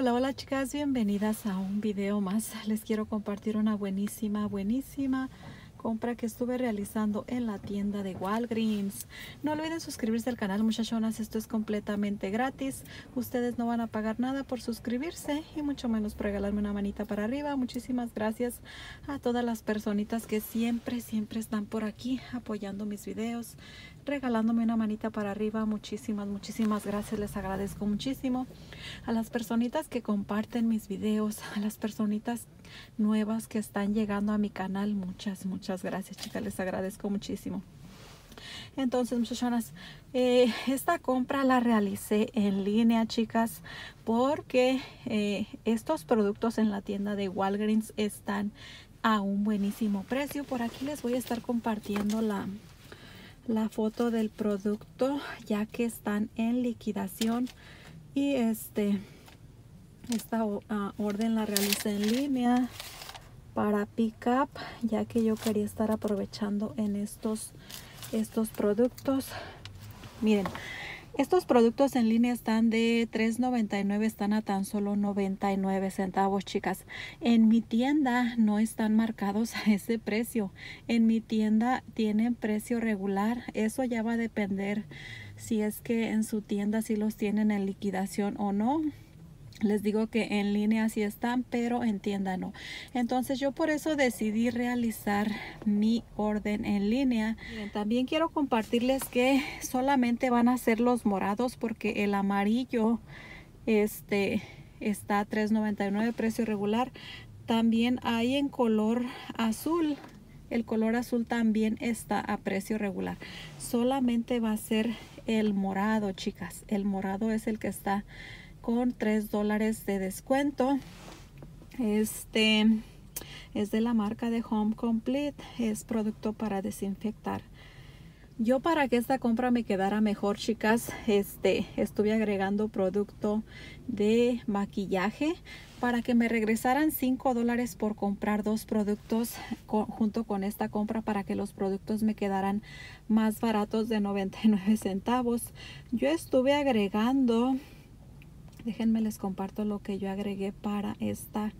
Hola, hola chicas, bienvenidas a un video más. Les quiero compartir una buenísima, buenísima compra que estuve realizando en la tienda de Walgreens. No olviden suscribirse al canal muchachonas, esto es completamente gratis. Ustedes no van a pagar nada por suscribirse y mucho menos por regalarme una manita para arriba. Muchísimas gracias a todas las personitas que siempre, siempre están por aquí apoyando mis videos, regalándome una manita para arriba. Muchísimas, muchísimas gracias, les agradezco muchísimo. A las personitas que comparten mis videos, a las personitas nuevas que están llegando a mi canal, muchas, muchas gracias, chicas. Les agradezco muchísimo. Entonces, muchachonas, eh, esta compra la realicé en línea, chicas, porque eh, estos productos en la tienda de Walgreens están a un buenísimo precio. Por aquí les voy a estar compartiendo la, la foto del producto, ya que están en liquidación. Y este, esta ah, orden la realicé en línea para pick up ya que yo quería estar aprovechando en estos estos productos. Miren estos productos en línea están de $3.99 están a tan solo 99 centavos chicas. En mi tienda no están marcados a ese precio. En mi tienda tienen precio regular. Eso ya va a depender si es que en su tienda si los tienen en liquidación o no les digo que en línea sí están, pero en tienda no. Entonces yo por eso decidí realizar mi orden en línea. también quiero compartirles que solamente van a ser los morados porque el amarillo este está a $3.99 precio regular. También hay en color azul. El color azul también está a precio regular. Solamente va a ser el morado, chicas. El morado es el que está con 3 dólares de descuento. Este es de la marca de Home Complete. Es producto para desinfectar. Yo para que esta compra me quedara mejor, chicas, este, estuve agregando producto de maquillaje para que me regresaran 5 dólares por comprar dos productos junto con esta compra para que los productos me quedaran más baratos de 99 centavos. Yo estuve agregando déjenme les comparto lo que yo agregué para esta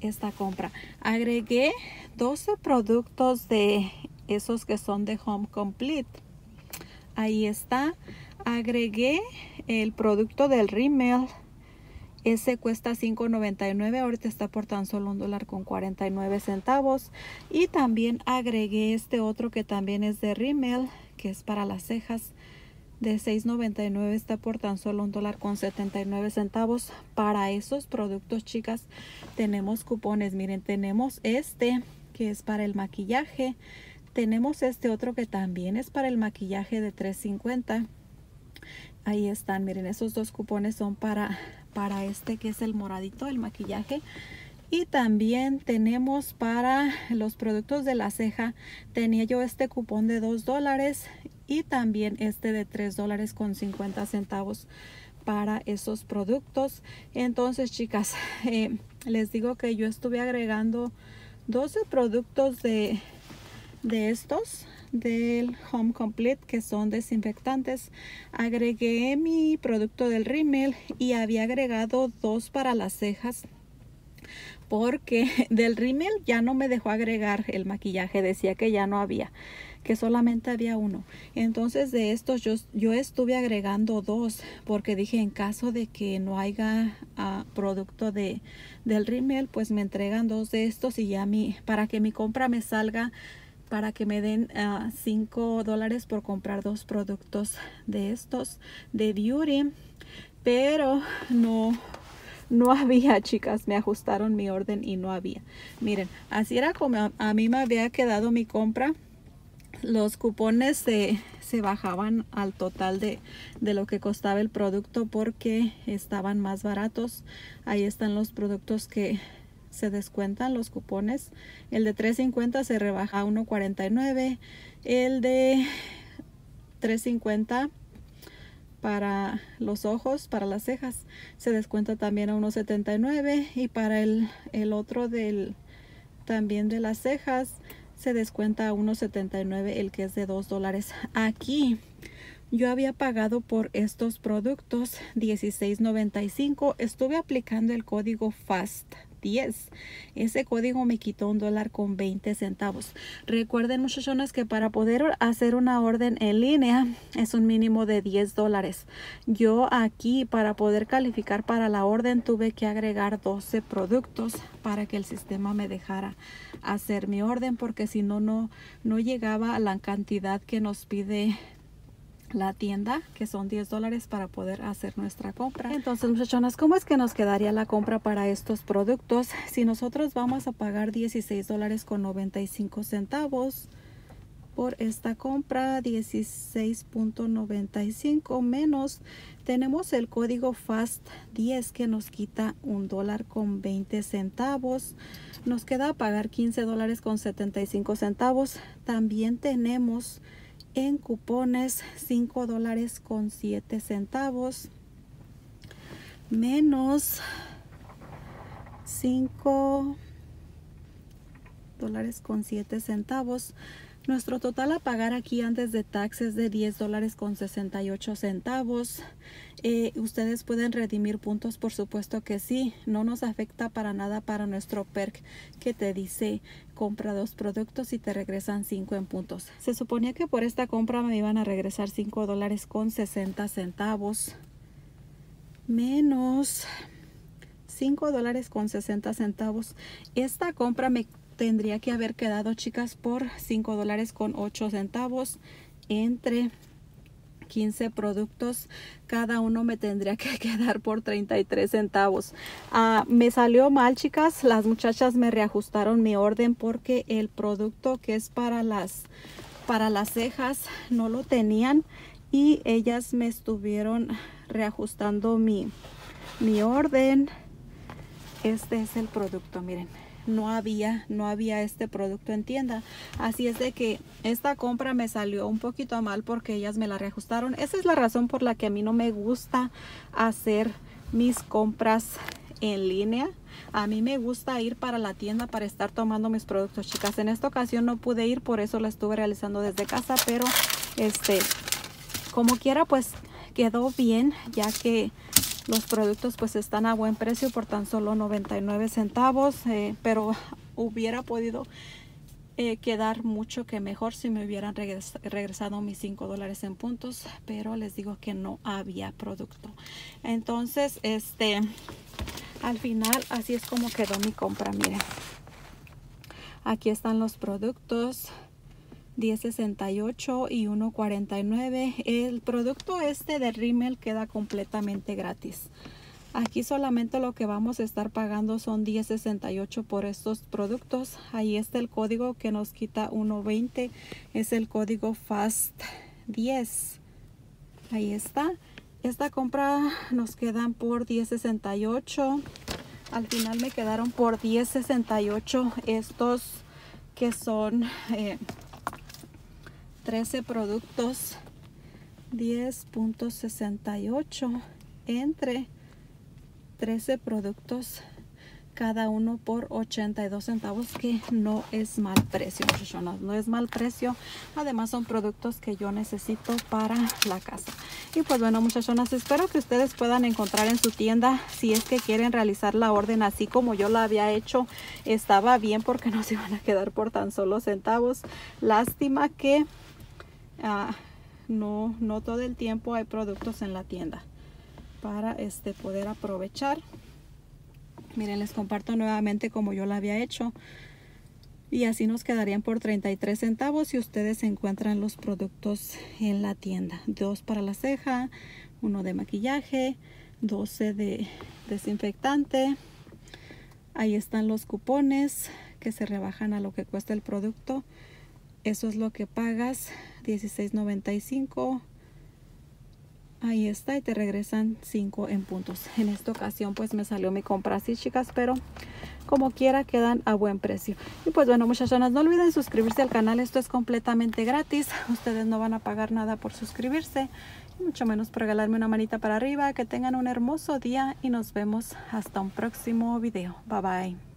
esta compra. Agregué 12 productos de esos que son de home complete. Ahí está. Agregué el producto del Rimmel. Ese cuesta $5.99 ahorita está por tan solo un dólar con 49 centavos. Y también agregué este otro que también es de Rimmel que es para las cejas de 6.99 está por tan solo un dólar con 79 centavos. Para esos productos chicas tenemos cupones. Miren tenemos este que es para el maquillaje. Tenemos este otro que también es para el maquillaje de 3.50 ahí están miren esos dos cupones son para para este que es el moradito el maquillaje. Y también tenemos para los productos de la ceja. Tenía yo este cupón de 2 dólares y también este de 3 dólares con 50 centavos para esos productos. Entonces chicas eh, les digo que yo estuve agregando 12 productos de, de estos del Home Complete que son desinfectantes. Agregué mi producto del Rimmel y había agregado dos para las cejas porque del Rimmel ya no me dejó agregar el maquillaje decía que ya no había que solamente había uno. Entonces de estos yo, yo estuve agregando dos porque dije en caso de que no haya ah, producto de, del Rimmel, pues me entregan dos de estos y ya mi, para que mi compra me salga para que me den 5 ah, dólares por comprar dos productos de estos de beauty. Pero no no había chicas me ajustaron mi orden y no había. Miren así era como a mí me había quedado mi compra los cupones se, se bajaban al total de, de, lo que costaba el producto porque estaban más baratos. Ahí están los productos que se descuentan, los cupones. El de 3.50 se rebaja a 1.49. El de 3.50 para los ojos, para las cejas, se descuenta también a 1.79. Y para el, el otro del también de las cejas se descuenta a 1.79 el que es de 2 dólares. Aquí yo había pagado por estos productos $16.95. Estuve aplicando el código FAST 10. Ese código me quitó un dólar con 20 centavos. Recuerden muchachonas que para poder hacer una orden en línea es un mínimo de 10 dólares. Yo aquí para poder calificar para la orden tuve que agregar 12 productos para que el sistema me dejara hacer mi orden porque si no, no, no llegaba a la cantidad que nos pide la tienda, que son 10 dólares para poder hacer nuestra compra. Entonces, muchachonas, ¿cómo es que nos quedaría la compra para estos productos? Si nosotros vamos a pagar 16 dólares con 95 centavos por esta compra, 16.95 menos, tenemos el código FAST 10 que nos quita un dólar con 20 centavos. Nos queda pagar 15 dólares con 75 centavos. También tenemos en cupones 5 dólares con 7 centavos menos 5 dólares con 7 centavos nuestro total a pagar aquí antes de taxes de 10 dólares con 68 centavos. Eh, ustedes pueden redimir puntos, por supuesto que sí. No nos afecta para nada para nuestro perk que te dice compra dos productos y te regresan 5 en puntos. Se suponía que por esta compra me iban a regresar 5 dólares con 60 centavos. Menos 5 dólares con 60 centavos. Esta compra me tendría que haber quedado chicas por 5 dólares con 8 centavos entre 15 productos. Cada uno me tendría que quedar por 33 centavos. Ah, me salió mal chicas. Las muchachas me reajustaron mi orden porque el producto que es para las para las cejas no lo tenían y ellas me estuvieron reajustando mi mi orden. Este es el producto miren no había, no había este producto en tienda. Así es de que esta compra me salió un poquito mal porque ellas me la reajustaron. Esa es la razón por la que a mí no me gusta hacer mis compras en línea. A mí me gusta ir para la tienda para estar tomando mis productos, chicas. En esta ocasión no pude ir, por eso la estuve realizando desde casa, pero este, como quiera, pues quedó bien, ya que los productos pues están a buen precio por tan solo 99 centavos, eh, pero hubiera podido eh, quedar mucho que mejor si me hubieran regresado mis 5 dólares en puntos, pero les digo que no había producto. Entonces, este, al final así es como quedó mi compra, miren. Aquí están los productos. 10.68 y 1.49 el producto este de Rimmel queda completamente gratis. Aquí solamente lo que vamos a estar pagando son 10.68 por estos productos. Ahí está el código que nos quita 1.20 es el código fast 10 ahí está. Esta compra nos quedan por 10.68 al final me quedaron por 10.68 estos que son eh, 13 productos 10.68 entre 13 productos cada uno por 82 centavos que no es mal precio no es mal precio. Además son productos que yo necesito para la casa. Y pues bueno muchachonas espero que ustedes puedan encontrar en su tienda si es que quieren realizar la orden así como yo la había hecho. Estaba bien porque no se iban a quedar por tan solo centavos. Lástima que ah, no no todo el tiempo hay productos en la tienda para este poder aprovechar. Miren les comparto nuevamente como yo lo había hecho. Y así nos quedarían por 33 centavos si ustedes encuentran los productos en la tienda. Dos para la ceja uno de maquillaje 12 de desinfectante. Ahí están los cupones que se rebajan a lo que cuesta el producto eso es lo que pagas 16.95 ahí está y te regresan 5 en puntos. En esta ocasión pues me salió mi compra así chicas pero como quiera quedan a buen precio. Y pues bueno muchachonas no olviden suscribirse al canal esto es completamente gratis. Ustedes no van a pagar nada por suscribirse mucho menos por regalarme una manita para arriba. Que tengan un hermoso día y nos vemos hasta un próximo video. Bye bye